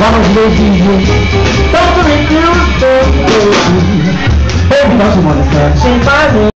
vamos medir Tanto me que os dois Ouve nosso manifesto tá? em Paris